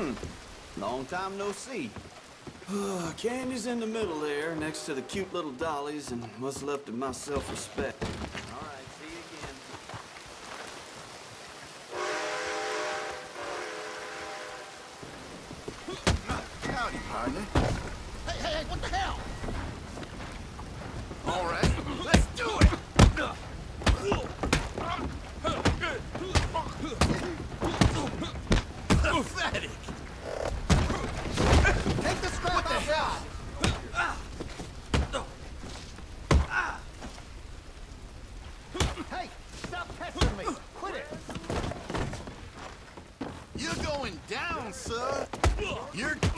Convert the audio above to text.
Hmm. Long time no see. Candy's in the middle there, next to the cute little dollies, and what's left of my self-respect. All right, see you again. Howdy, partner. Hey, hey, hey, what the hell? All right, let's do it! Pathetic! Take the scrap What the hell? Hey, stop pestering me. Quit it. You're going down, sir! You're!